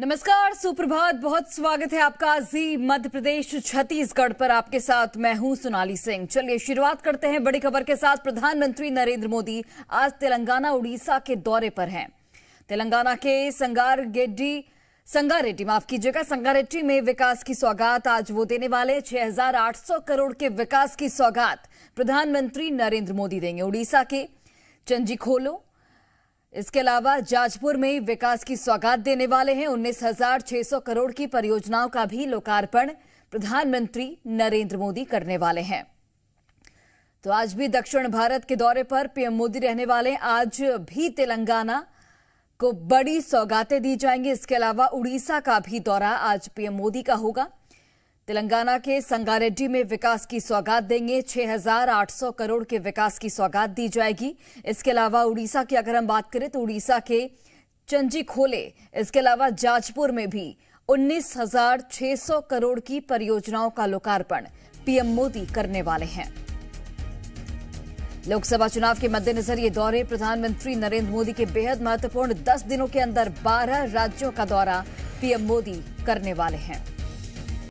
नमस्कार सुप्रभात। बहुत स्वागत है आपका जी मध्य प्रदेश छत्तीसगढ़ पर आपके साथ मैं हूँ सोनाली सिंह। चलिए शुरुआत करते हैं बड़ी खबर के साथ। प्रधानमंत्री नरेंद्र मोदी आज तेलंगाना उड़ीसा के दौरे पर हैं। तेलंगाना के संगारगेड्डी संगारेड्डी माफ़ कीजिएगा संगारेड्डी में विकास की सौगात आज वो देने वाले 6,800 करोड़ के विकास की सौगात प्रधानमंत्री नरेंद्र मोदी देंगे। उड़ीसा के चंजीखोलो इसके अलावा जाजपुर में विकास की सौगात देने वाले हैं। उन्नीस हज़ार छह सौ करोड़ की परियोजनाओं का भी लोकार्पण प्रधानमंत्री नरेंद्र मोदी करने वाले हैं। तो आज भी दक्षिण भारत के दौरे पर पीएम मोदी रहने वाले आज भी तेलंगाना को बड़ी सौगातें दी जाएँगी। इसके अलावा उड़ीसा का भी दौरा आज पीएम मोदी का होगा। तेलंगाना के संगारेड्डी में विकास की सौगात देंगे। 6,800 करोड़ के विकास की सौगात दी जाएगी। इसके अलावा उड़ीसा की अगर हम बात करें तो उड़ीसा के चंजी खोले इसके अलावा जाजपुर में भी 19,600 करोड़ की परियोजनाओं का लोकार्पण पीएम मोदी करने वाले हैं। लोकसभा चुनाव के मद्देनजर ये दौरे प्रधानमंत्री नरेंद्र मोदी के बेहद महत्वपूर्ण 10 दिनों के अंदर 12 राज्यों का दौरा पीएम मोदी करने वाले हैं।